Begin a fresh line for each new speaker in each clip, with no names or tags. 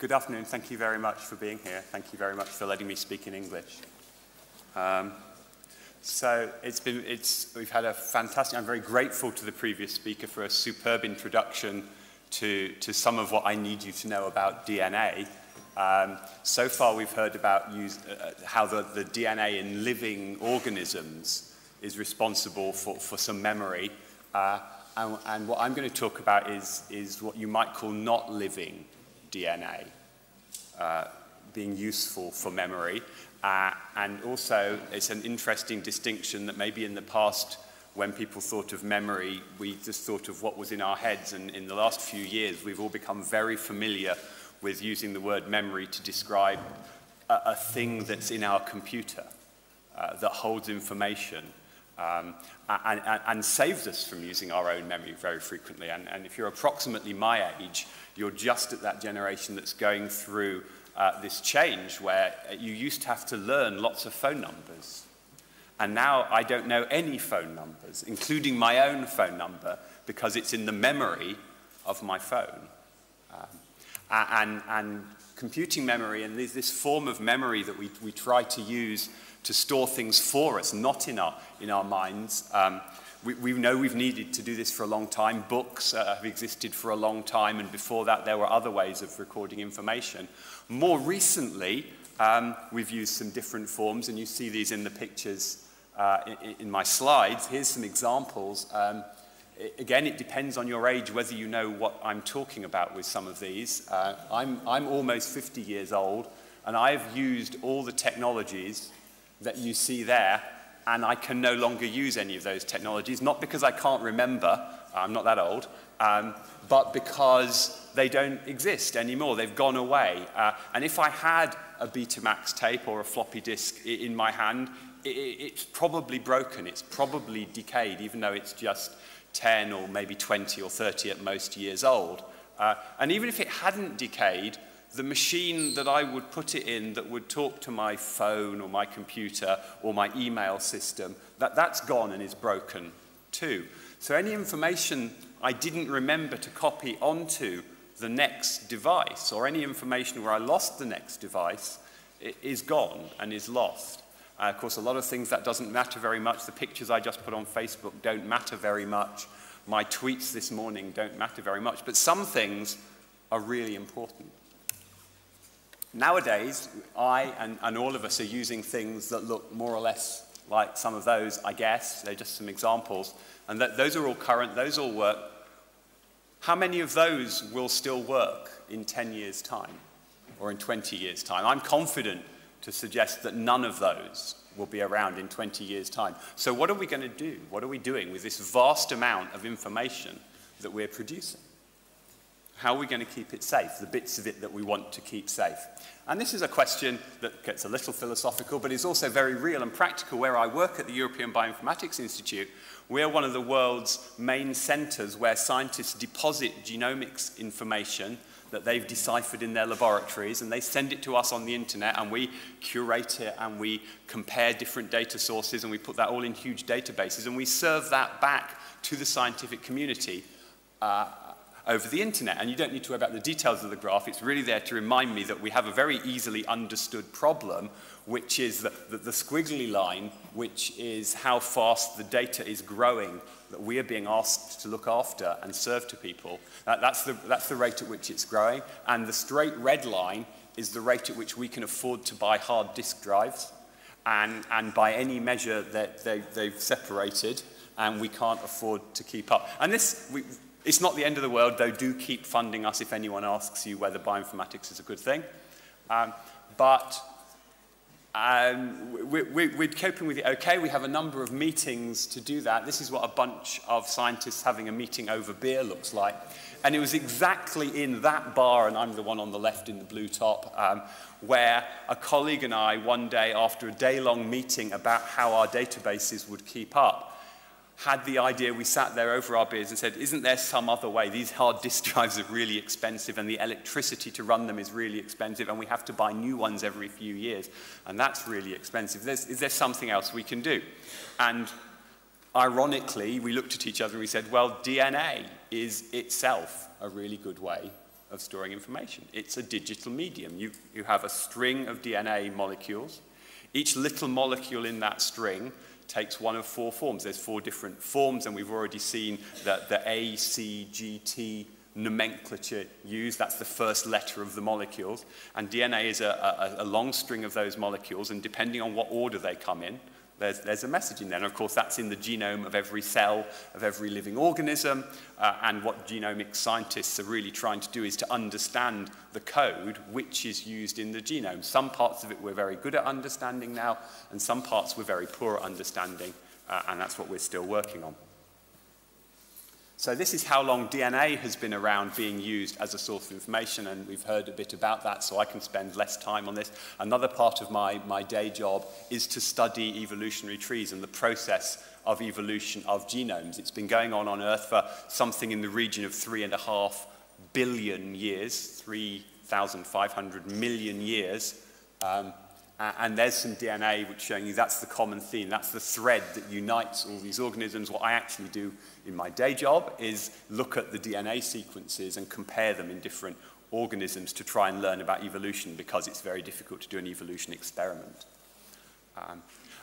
Good afternoon. Thank you very much for being here. Thank you very much for letting me speak in English. Um, so it's been, it's, we've had a fantastic, I'm very grateful to the previous speaker for a superb introduction to, to some of what I need you to know about DNA. Um, so far we've heard about use, uh, how the, the DNA in living organisms is responsible for, for some memory. Uh, and, and, what I'm going to talk about is, is what you might call not living DNA, uh, being useful for memory. Uh, and also, it's an interesting distinction that maybe in the past, when people thought of memory, we just thought of what was in our heads. And in the last few years, we've all become very familiar with using the word memory to describe a, a thing that's in our computer uh, that holds information um, and, and, and, saves us from using our own memory very frequently. And, and, if you're approximately my age, you're just at that generation that's going through uh, this change where you used to have to learn lots of phone numbers. And now I don't know any phone numbers, including my own phone number, because it's in the memory of my phone. Um, and, and computing memory and this form of memory that we, we try to use to store things for us, not in our, in our minds. Um, we, we, know we've needed to do this for a long time. Books uh, have existed for a long time, and before that, there were other ways of recording information. More recently, um, we've used some different forms, and you see these in the pictures uh, in, in, my slides. Here's some examples. Um, again, it depends on your age whether you know what I'm talking about with some of these. Uh, I'm, I'm almost 50 years old, and I've used all the technologies that you see there, and I can no longer use any of those technologies, not because I can't remember, I'm not that old, um, but because they don't exist anymore. They've gone away. Uh, and if I had a Betamax tape or a floppy disk in my hand, it, it's probably broken. It's probably decayed, even though it's just 10 or maybe 20 or 30 at most years old. Uh, and even if it hadn't decayed, the machine that I would put it in that would talk to my phone or my computer or my email system, that, that's gone and is broken too. So any information I didn't remember to copy onto the next device or any information where I lost the next device is gone and is lost. Uh, of course, a lot of things that doesn't matter very much. The pictures I just put on Facebook don't matter very much. My tweets this morning don't matter very much. But some things are really important. Nowadays, I and, and all of us are using things that look more or less like some of those, I guess. They're just some examples. And that, those are all current, those all work. How many of those will still work in 10 years' time or in 20 years' time? I'm confident to suggest that none of those will be around in 20 years' time. So, what are we going to do? What are we doing with this vast amount of information that we're producing? How are we going to keep it safe, the bits of it that we want to keep safe? And this is a question that gets a little philosophical, but is also very real and practical. Where I work at the European Bioinformatics Institute, we're one of the world's main centers where scientists deposit genomics information that they've deciphered in their laboratories and they send it to us on the internet and we curate it and we compare different data sources and we put that all in huge databases and we serve that back to the scientific community. Uh, over the internet. And you don't need to worry about the details of the graph. It's really there to remind me that we have a very easily understood problem, which is the, the, the squiggly line, which is how fast the data is growing that we are being asked to look after and serve to people. That, that's, the, that's the rate at which it's growing. And the straight red line is the rate at which we can afford to buy hard disk drives. And, and by any measure that they, they've separated, and we can't afford to keep up. And this, we, it's not the end of the world, though. Do keep funding us if anyone asks you whether bioinformatics is a good thing. Um, but um, we, we, we're coping with it okay. We have a number of meetings to do that. This is what a bunch of scientists having a meeting over beer looks like. And it was exactly in that bar, and I'm the one on the left in the blue top, um, where a colleague and I, one day after a day long meeting about how our databases would keep up, had the idea, we sat there over our beers and said, isn't there some other way? These hard disk drives are really expensive and the electricity to run them is really expensive and we have to buy new ones every few years and that's really expensive. There's, is there something else we can do? And ironically, we looked at each other and we said, well, DNA is itself a really good way of storing information. It's a digital medium. You, you have a string of DNA molecules. Each little molecule in that string takes one of four forms. There's four different forms, and we've already seen that the A, C, G, T nomenclature used. That's the first letter of the molecules. And DNA is a, a, a long string of those molecules, and depending on what order they come in, There's, there's a message in there. And of course, that's in the genome of every cell, of every living organism. Uh, and what genomic scientists are really trying to do is to understand the code which is used in the genome. Some parts of it we're very good at understanding now, and some parts we're very poor at understanding. Uh, and that's what we're still working on. So this is how long DNA has been around being used as a source of information, and we've heard a bit about that, so I can spend less time on this. Another part of my, my day job is to study evolutionary trees and the process of evolution of genomes. It's been going on on Earth for something in the region of three and a half billion years, 3,500 million years. Um, and there's some DNA which showing you that's the common theme, that's the thread that unites all these organisms. What I actually do in my day job is look at the DNA sequences and compare them in different organisms to try and learn about evolution because it's very difficult to do an evolution experiment. Um,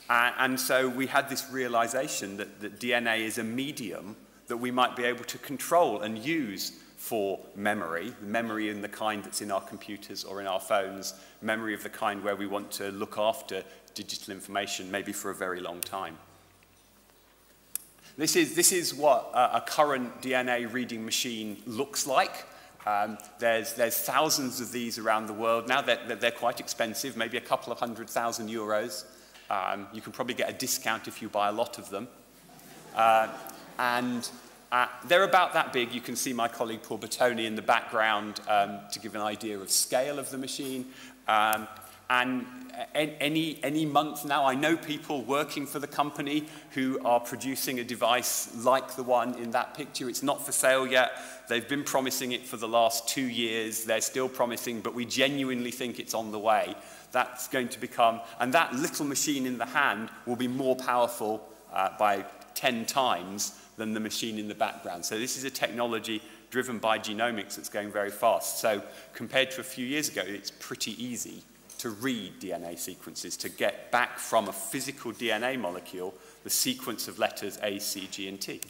and, so we had this realization that, that DNA is a medium that we might be able to control and use for memory, memory in the kind that's in our computers or in our phones, memory of the kind where we want to look after digital information maybe for a very long time. This is, this is what a, a current DNA reading machine looks like. Um, there's, there's thousands of these around the world. Now they're, they're quite expensive, maybe a couple of hundred thousand euros. Um, you can probably get a discount if you buy a lot of them. Uh, and uh, they're about that big. You can see my colleague Paul Bertone in the background um, to give an idea of scale of the machine. Um, and any, any month now, I know people working for the company who are producing a device like the one in that picture. It's not for sale yet. They've been promising it for the last two years. They're still promising, but we genuinely think it's on the way. That's going to become, and that little machine in the hand will be more powerful uh, by 10 times than the machine in the background. So this is a technology driven by genomics that's going very fast. So compared to a few years ago, it's pretty easy to read DNA sequences, to get back from a physical DNA molecule the sequence of letters A, C, G, and T.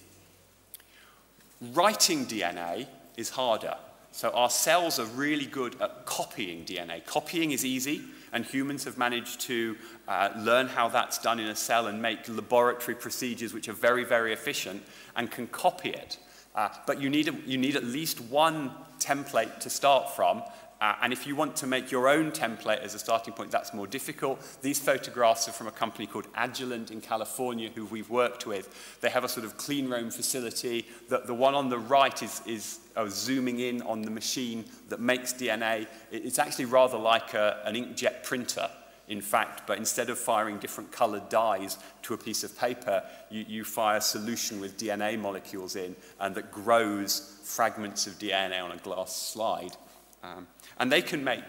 Writing DNA is harder. So our cells are really good at copying DNA. Copying is easy, and humans have managed to uh, learn how that's done in a cell and make laboratory procedures which are very, very efficient and can copy it. Uh, but you need, a, you need at least one template to start from, uh, and if you want to make your own template as a starting point, that's more difficult. These photographs are from a company called Agilent in California, who we've worked with. They have a sort of clean room facility. The, the one on the right is, is uh, zooming in on the machine that makes DNA. It's actually rather like a, an inkjet printer in fact, but instead of firing different colored dyes to a piece of paper, you, you fire a solution with DNA molecules in and that grows fragments of DNA on a glass slide. Um, and they can make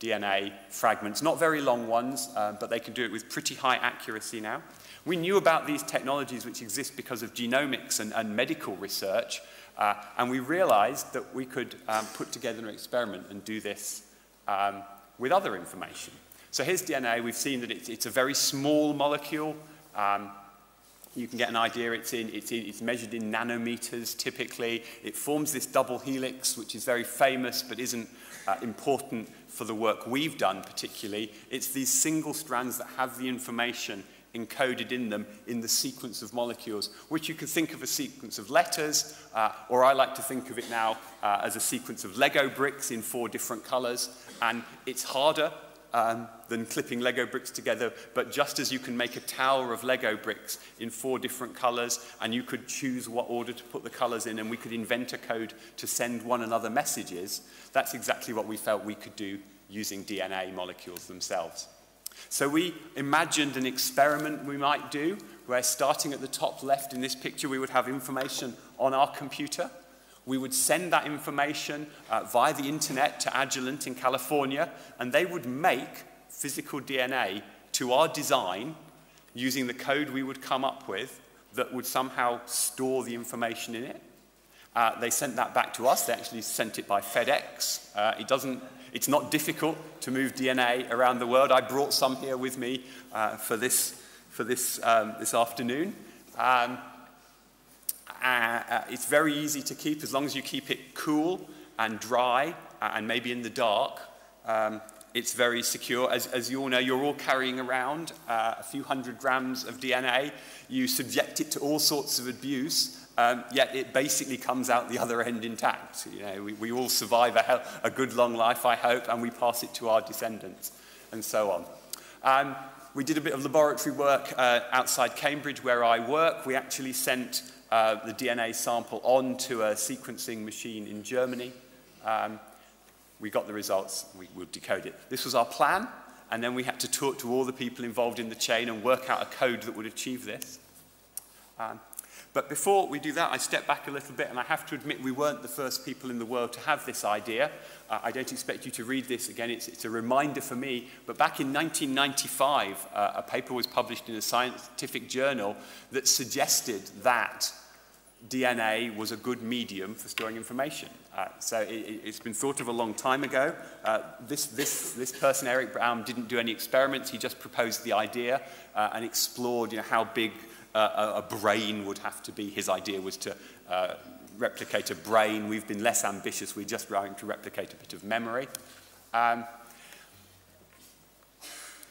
DNA fragments, not very long ones, uh, but they can do it with pretty high accuracy now. We knew about these technologies which exist because of genomics and, and medical research, uh, and we realized that we could um, put together an experiment and do this um, with other information. So here's DNA. We've seen that it's, it's a very small molecule. Um, you can get an idea it's in, it's in it's measured in nanometers typically. It forms this double helix which is very famous but isn't uh, important for the work we've done particularly. It's these single strands that have the information encoded in them in the sequence of molecules which you can think of a sequence of letters uh, or I like to think of it now uh, as a sequence of Lego bricks in four different colors. And it's harder um, than clipping Lego bricks together, but just as you can make a tower of Lego bricks in four different colors, and you could choose what order to put the colors in, and we could invent a code to send one another messages, that's exactly what we felt we could do using DNA molecules themselves. So we imagined an experiment we might do, where starting at the top left in this picture, we would have information on our computer, we would send that information uh, via the internet to Agilent in California, and they would make physical DNA to our design using the code we would come up with that would somehow store the information in it. Uh, they sent that back to us. They actually sent it by FedEx. Uh, it doesn't, it's not difficult to move DNA around the world. I brought some here with me uh, for this, for this, um, this afternoon. Um, uh, uh, it's very easy to keep as long as you keep it cool and dry uh, and maybe in the dark. Um, it's very secure. As, as you all know, you're all carrying around uh, a few hundred grams of DNA. You subject it to all sorts of abuse, um, yet it basically comes out the other end intact. You know, we, we all survive a, a good long life, I hope, and we pass it to our descendants, and so on. Um, we did a bit of laboratory work uh, outside Cambridge where I work. We actually sent uh, the DNA sample onto a sequencing machine in Germany. Um, we got the results, we would decode it. This was our plan, and then we had to talk to all the people involved in the chain and work out a code that would achieve this. Um, but before we do that, I step back a little bit, and I have to admit we weren't the first people in the world to have this idea. Uh, I don't expect you to read this again, it's, it's a reminder for me. But back in 1995, uh, a paper was published in a scientific journal that suggested that DNA was a good medium for storing information. Uh, so it, has been thought of a long time ago. Uh, this, this, this person, Eric Baum, didn't do any experiments. He just proposed the idea uh, and explored you know, how big uh, a, brain would have to be. His idea was to uh, replicate a brain. We've been less ambitious. We're just trying to replicate a bit of memory. Um,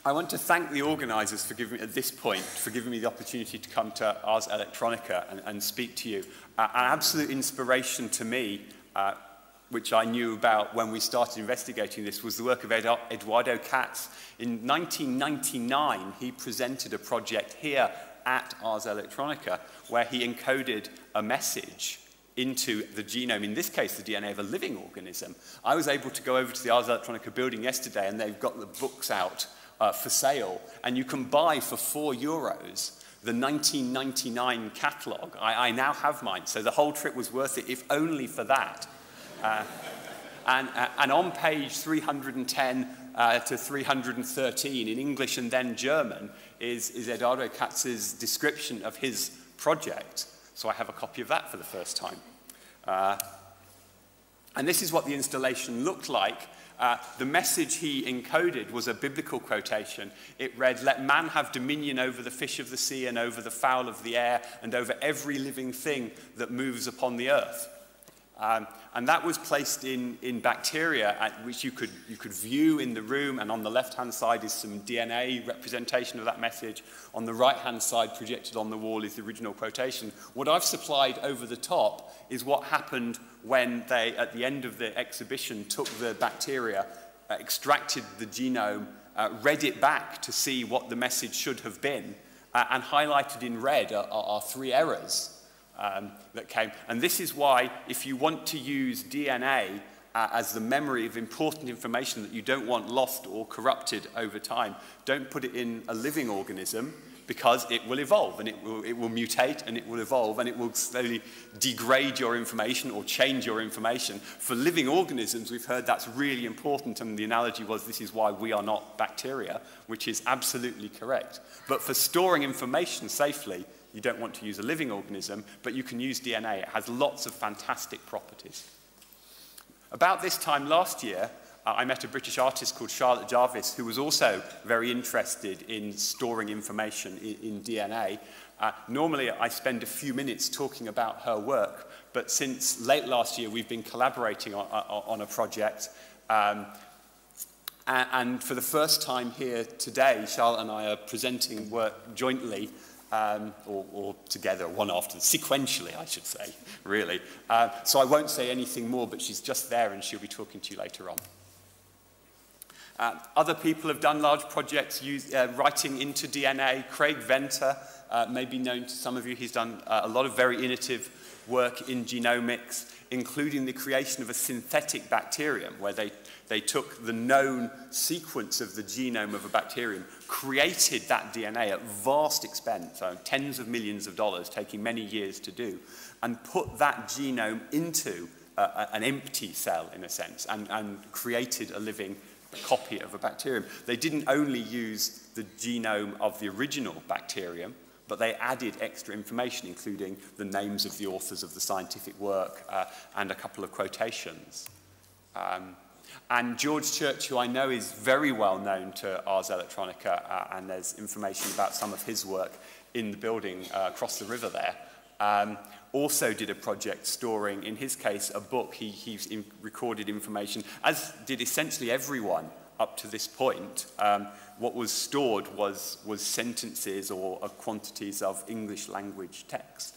I want to thank the organisers for giving me, at this point, for giving me the opportunity to come to Ars Electronica and, and speak to you. Uh, an absolute inspiration to me, uh, which I knew about when we started investigating this, was the work of Ed, Eduardo Kac. In 1999, he presented a project here at Ars Electronica where he encoded a message into the genome, in this case, the DNA of a living organism. I was able to go over to the Ars Electronica building yesterday and they've got the books out uh, for sale, and you can buy for four euros the 1999 catalogue. I, I, now have mine, so the whole trip was worth it, if only for that. Uh, and, uh, and, on page 310 uh, to 313 in English and then German is, is Eduardo Kac's description of his project. So I have a copy of that for the first time. Uh, and this is what the installation looked like uh, the message he encoded was a biblical quotation. It read, Let man have dominion over the fish of the sea and over the fowl of the air and over every living thing that moves upon the earth. Um, and that was placed in, in bacteria, at, which you could, you could view in the room. And on the left hand side is some DNA representation of that message. On the right hand side, projected on the wall, is the original quotation. What I've supplied over the top is what happened when they, at the end of the exhibition, took the bacteria, uh, extracted the genome, uh, read it back to see what the message should have been, uh, and highlighted in red are, are, are three errors um, that came. And this is why, if you want to use DNA uh, as the memory of important information that you don't want lost or corrupted over time, don't put it in a living organism because it will evolve and it will, it will mutate and it will evolve and it will slowly degrade your information or change your information. For living organisms, we've heard that's really important and the analogy was this is why we are not bacteria, which is absolutely correct. But for storing information safely, you don't want to use a living organism, but you can use DNA. It has lots of fantastic properties. About this time last year, uh, I met a British artist called Charlotte Jarvis, who was also very interested in storing information in, in DNA. Uh, normally, I spend a few minutes talking about her work, but since late last year, we've been collaborating on, on, a project. Um, and, for the first time here today, Charlotte and I are presenting work jointly um, or, or, together, one after, the sequentially, I should say, really. Uh, so I won't say anything more, but she's just there and she'll be talking to you later on. Uh, other people have done large projects use, uh, writing into DNA. Craig Venter uh, may be known to some of you. He's done uh, a lot of very innovative work in genomics, including the creation of a synthetic bacterium, where they they took the known sequence of the genome of a bacterium, created that DNA at vast expense, so tens of millions of dollars, taking many years to do, and put that genome into uh, an empty cell, in a sense, and, and created a living copy of a bacterium. They didn't only use the genome of the original bacterium, but they added extra information, including the names of the authors of the scientific work uh, and a couple of quotations. Um, and George Church, who I know is very well known to Ars Electronica, uh, and there's information about some of his work in the building uh, across the river there, um, also did a project storing, in his case, a book. He, he in recorded information, as did essentially everyone up to this point. Um, what was stored was, was sentences or uh, quantities of English language text.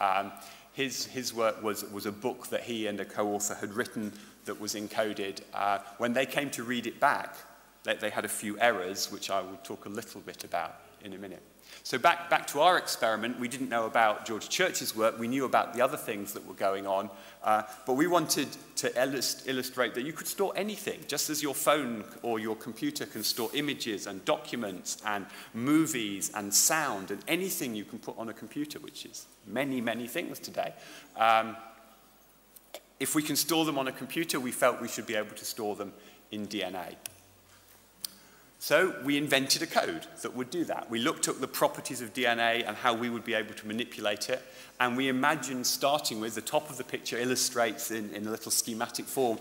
Um, his, his work was, was a book that he and a co-author had written that was encoded. Uh, when they came to read it back, they, they had a few errors, which I will talk a little bit about in a minute. So back, back to our experiment, we didn't know about George Church's work, we knew about the other things that were going on, uh, but we wanted to illust illustrate that you could store anything, just as your phone or your computer can store images and documents and movies and sound and anything you can put on a computer, which is many, many things today. Um, if we can store them on a computer, we felt we should be able to store them in DNA. So we invented a code that would do that. We looked at the properties of DNA and how we would be able to manipulate it. And we imagined starting with the top of the picture illustrates in, in a little schematic form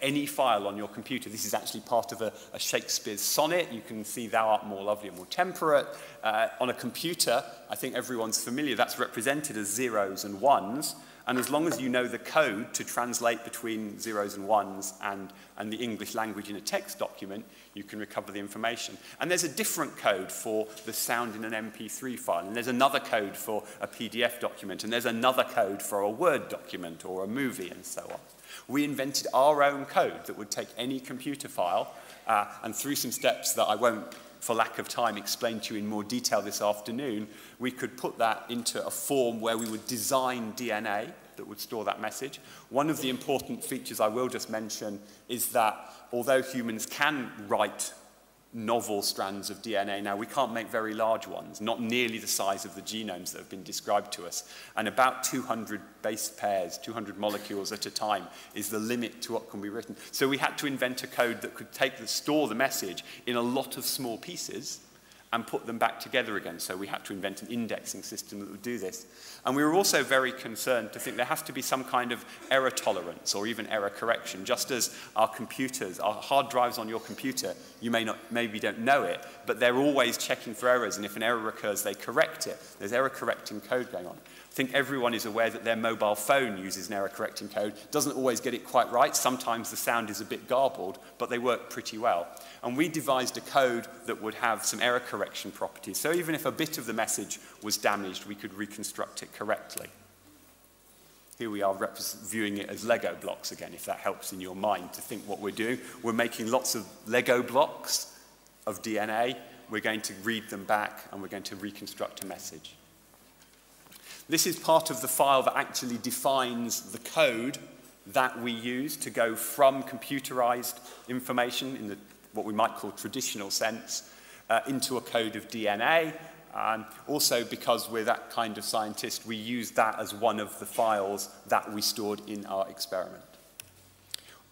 any file on your computer. This is actually part of a, a Shakespeare's sonnet. You can see thou art more lovely and more temperate. Uh, on a computer, I think everyone's familiar, that's represented as zeros and ones. And as long as you know the code to translate between zeros and ones and, and the English language in a text document, you can recover the information. And there's a different code for the sound in an MP3 file, and there's another code for a PDF document, and there's another code for a Word document or a movie, and so on. We invented our own code that would take any computer file, uh, and through some steps that I won't for lack of time, explain to you in more detail this afternoon, we could put that into a form where we would design DNA that would store that message. One of the important features I will just mention is that although humans can write novel strands of DNA. Now, we can't make very large ones, not nearly the size of the genomes that have been described to us. And about 200 base pairs, 200 molecules at a time, is the limit to what can be written. So we had to invent a code that could take the, store the message in a lot of small pieces and put them back together again. So we had to invent an indexing system that would do this. And we were also very concerned to think there has to be some kind of error tolerance or even error correction, just as our computers, our hard drives on your computer, you may not, maybe don't know it, but they're always checking for errors. And if an error occurs, they correct it. There's error correcting code going on. I think everyone is aware that their mobile phone uses an error correcting code. Doesn't always get it quite right. Sometimes the sound is a bit garbled, but they work pretty well. And we devised a code that would have some error correction properties. So even if a bit of the message was damaged, we could reconstruct it correctly. Here we are viewing it as Lego blocks again, if that helps in your mind to think what we're doing. We're making lots of Lego blocks of DNA. We're going to read them back and we're going to reconstruct a message. This is part of the file that actually defines the code that we use to go from computerized information in the, what we might call traditional sense uh, into a code of DNA. And also because we're that kind of scientist, we use that as one of the files that we stored in our experiment.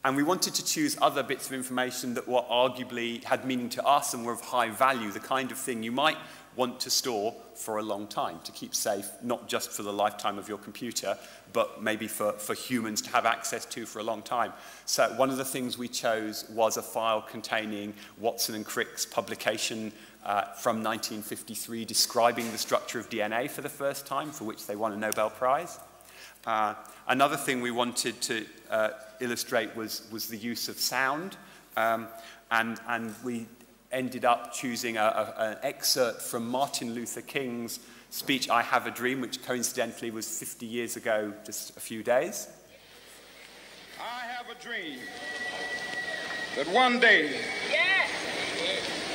And we wanted to choose other bits of information that were arguably had meaning to us and were of high value, the kind of thing you might want to store for a long time, to keep safe, not just for the lifetime of your computer, but maybe for, for humans to have access to for a long time. So one of the things we chose was a file containing Watson and Crick's publication uh, from 1953 describing the structure of DNA for the first time, for which they won a Nobel Prize. Uh, another thing we wanted to uh, illustrate was, was the use of sound. Um, and, and we ended up choosing a, a, an excerpt from Martin Luther King's speech, I Have a Dream, which coincidentally was 50 years ago, just a few days.
I have a dream that one day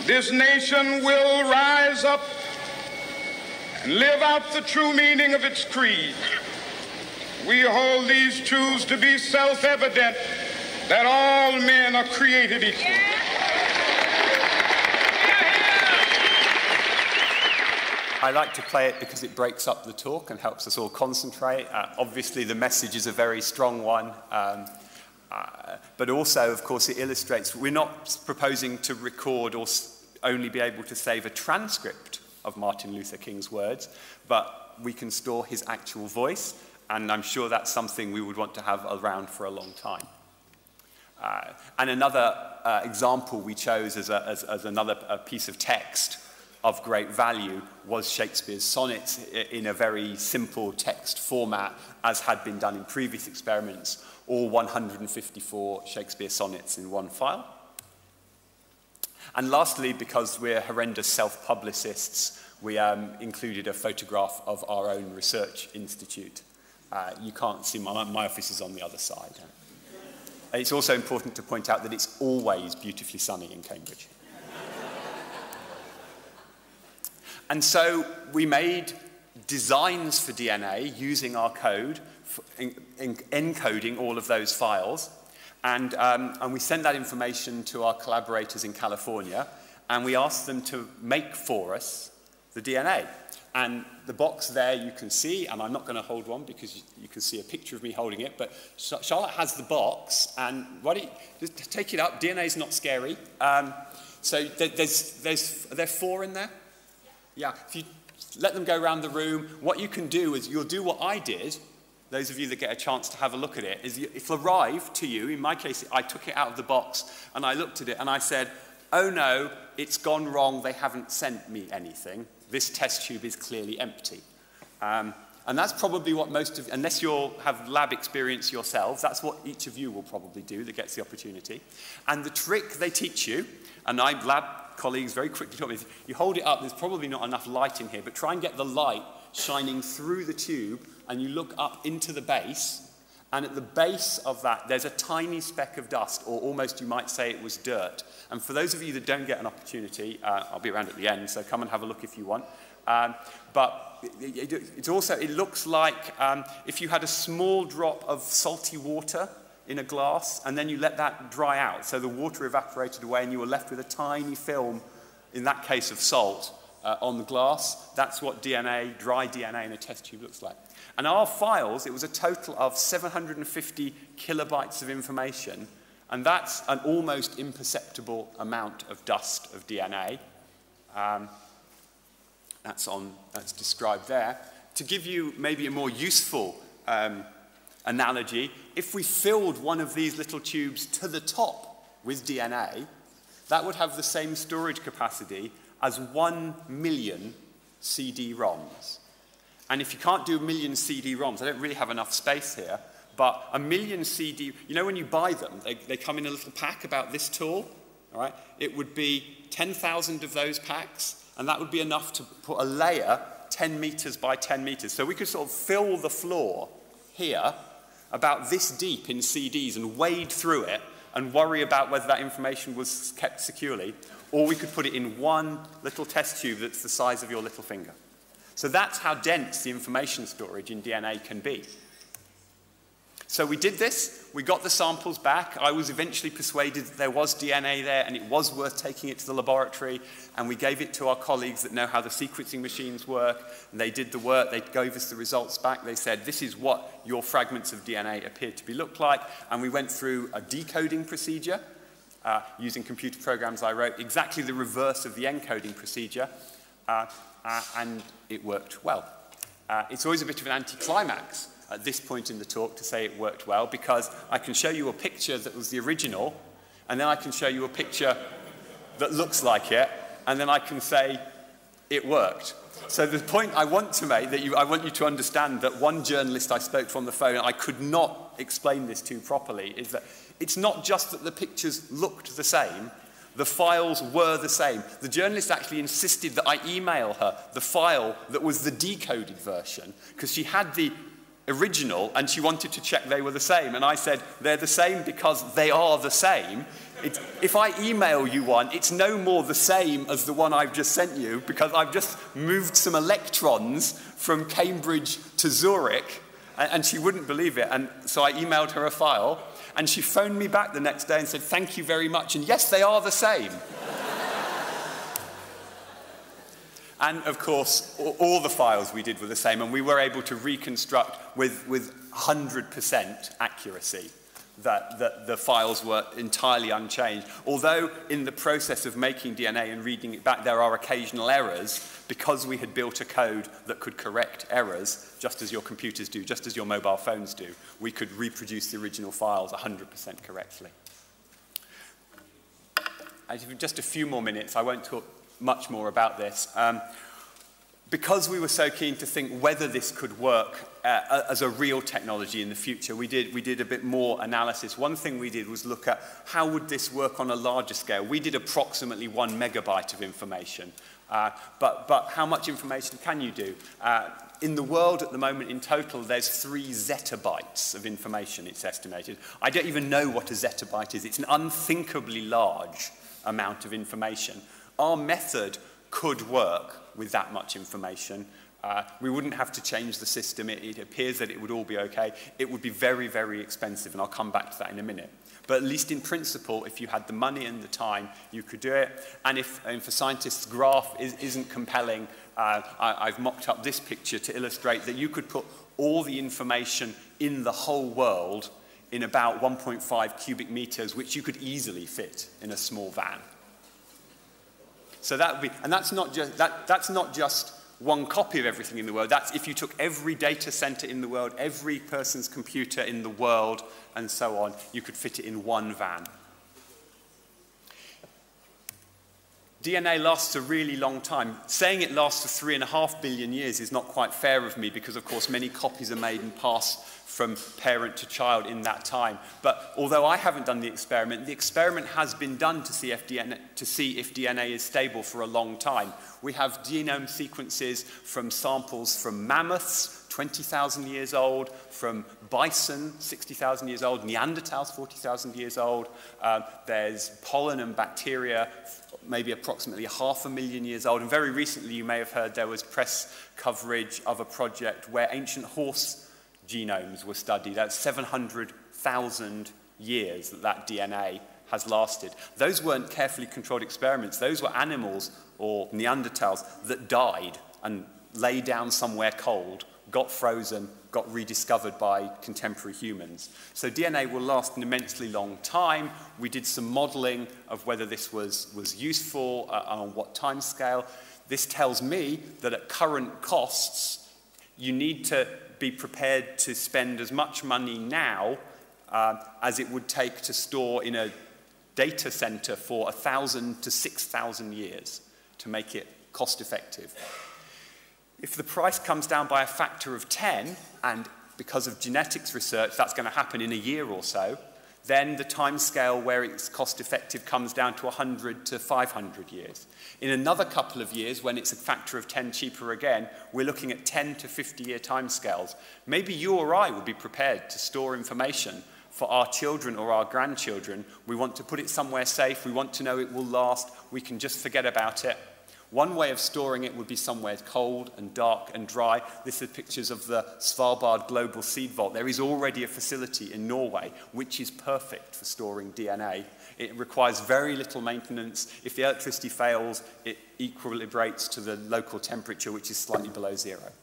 this nation will rise up and live out the true meaning of its creed. We hold these truths to be self evident that all men are created equal.
I like to play it because it breaks up the talk and helps us all concentrate. Uh, obviously, the message is a very strong one. Um, uh, but also, of course, it illustrates we're not proposing to record or only be able to save a transcript of Martin Luther King's words, but we can store his actual voice, and I'm sure that's something we would want to have around for a long time. Uh, and another uh, example we chose as, a, as, as another piece of text of great value was Shakespeare's sonnets in a very simple text format, as had been done in previous experiments, all 154 Shakespeare sonnets in one file. And lastly, because we're horrendous self-publicists, we um, included a photograph of our own research institute. Uh, you can't see, my, my office is on the other side. It's also important to point out that it's always beautifully sunny in Cambridge. And so we made designs for DNA using our code, in, in, encoding all of those files. And, um, and we sent that information to our collaborators in California, and we asked them to make for us the DNA. And the box there you can see, and I'm not going to hold one because you, you, can see a picture of me holding it, but Charlotte has the box, and why don't you just take it up? DNA is not scary. Um, so there's, there's, are there four in there? Yeah, if you let them go around the room, what you can do is you'll do what I did. Those of you that get a chance to have a look at it, is it'll arrive to you. In my case, I took it out of the box and I looked at it and I said, oh no, it's gone wrong. They haven't sent me anything. This test tube is clearly empty. Um, and that's probably what most of, unless you have lab experience yourselves, that's what each of you will probably do that gets the opportunity. And the trick they teach you, and I lab colleagues very quickly told me, you hold it up, there's probably not enough light in here, but try and get the light shining through the tube, and you look up into the base, and at the base of that, there's a tiny speck of dust, or almost you might say it was dirt. And for those of you that don't get an opportunity, uh, I'll be around at the end, so come and have a look if you want. Um, but it, it, it's also, it looks like um, if you had a small drop of salty water in a glass, and then you let that dry out. So the water evaporated away, and you were left with a tiny film, in that case of salt, uh, on the glass. That's what DNA, dry DNA in a test tube looks like. And our files, it was a total of 750 kilobytes of information, and that's an almost imperceptible amount of dust of DNA. Um, that's, on, that's described there. To give you maybe a more useful um, analogy, if we filled one of these little tubes to the top with DNA, that would have the same storage capacity as one million CD-ROMs. And if you can't do a million CD-ROMs, I don't really have enough space here, but a million CD, you know when you buy them, they, they come in a little pack about this tall, all right? It would be 10,000 of those packs, and that would be enough to put a layer 10 meters by 10 meters. So we could sort of fill the floor here about this deep in CDs and wade through it and worry about whether that information was kept securely, or we could put it in one little test tube that's the size of your little finger. So that's how dense the information storage in DNA can be. So we did this, we got the samples back. I was eventually persuaded that there was DNA there and it was worth taking it to the laboratory. And we gave it to our colleagues that know how the sequencing machines work. And they did the work, they gave us the results back. They said, this is what your fragments of DNA appear to be look like. And we went through a decoding procedure uh, using computer programs I wrote, exactly the reverse of the encoding procedure. Uh, uh, and it worked well. Uh, it's always a bit of an anticlimax at this point in the talk to say it worked well because I can show you a picture that was the original and then I can show you a picture that looks like it and then I can say it worked. So the point I want to make, that you, I want you to understand that one journalist I spoke to on the phone, I could not explain this to properly, is that it's not just that the pictures looked the same, the files were the same. The journalist actually insisted that I email her the file that was the decoded version because she had the original and she wanted to check they were the same. And I said, they're the same because they are the same. If I email you one, it's no more the same as the one I've just sent you because I've just moved some electrons from Cambridge to Zurich and, and she wouldn't believe it. And so I emailed her a file and she phoned me back the next day and said, thank you very much. And yes, they are the same. And of course, all the files we did were the same, and we were able to reconstruct with, with 100% accuracy that, that the files were entirely unchanged. Although in the process of making DNA and reading it back, there are occasional errors, because we had built a code that could correct errors, just as your computers do, just as your mobile phones do, we could reproduce the original files 100% correctly. Just a few more minutes, I won't talk much more about this. Um, because we were so keen to think whether this could work uh, as a real technology in the future, we did, we did a bit more analysis. One thing we did was look at how would this work on a larger scale. We did approximately one megabyte of information. Uh, but, but how much information can you do? Uh, in the world at the moment, in total, there's three zettabytes of information, it's estimated. I don't even know what a zettabyte is. It's an unthinkably large amount of information. Our method could work with that much information. Uh, we wouldn't have to change the system. It, it appears that it would all be okay. It would be very, very expensive, and I'll come back to that in a minute. But at least in principle, if you had the money and the time, you could do it. And if, and for scientists, graph is, isn't compelling, uh, I, I've mocked up this picture to illustrate that you could put all the information in the whole world in about 1.5 cubic meters, which you could easily fit in a small van. So that would be, and that's not just, that, that's not just one copy of everything in the world. That's if you took every data center in the world, every person's computer in the world, and so on, you could fit it in one van. DNA lasts a really long time. Saying it lasts for three and a half billion years is not quite fair of me because, of course, many copies are made and pass from parent to child in that time. But although I haven't done the experiment, the experiment has been done to see if DNA, see if DNA is stable for a long time. We have genome sequences from samples from mammoths, 20,000 years old, from bison, 60,000 years old, Neanderthals, 40,000 years old. Uh, there's pollen and bacteria maybe approximately half a million years old. And very recently, you may have heard there was press coverage of a project where ancient horse genomes were studied. That's 700,000 years that that DNA has lasted. Those weren't carefully controlled experiments. Those were animals or Neanderthals that died and lay down somewhere cold, got frozen, got rediscovered by contemporary humans. So DNA will last an immensely long time. We did some modeling of whether this was, was useful uh, on what time scale. This tells me that at current costs, you need to be prepared to spend as much money now uh, as it would take to store in a data center for 1,000 to 6,000 years to make it cost effective. If the price comes down by a factor of 10, and because of genetics research, that's going to happen in a year or so, then the time scale where it's cost effective comes down to 100 to 500 years. In another couple of years, when it's a factor of 10 cheaper again, we're looking at 10 to 50 year time scales. Maybe you or I would be prepared to store information for our children or our grandchildren. We want to put it somewhere safe. We want to know it will last. We can just forget about it one way of storing it would be somewhere cold and dark and dry. This is pictures of the Svalbard Global Seed Vault. There is already a facility in Norway which is perfect for storing DNA. It requires very little maintenance. If the electricity fails, it equilibrates to the local temperature, which is slightly below zero.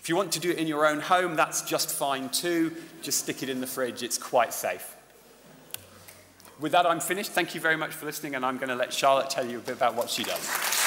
If you want to do it in your own home, that's just fine too. Just stick it in the fridge, it's quite safe. With that, I'm finished. Thank you very much for listening, and I'm going to let Charlotte tell you a bit about what she does.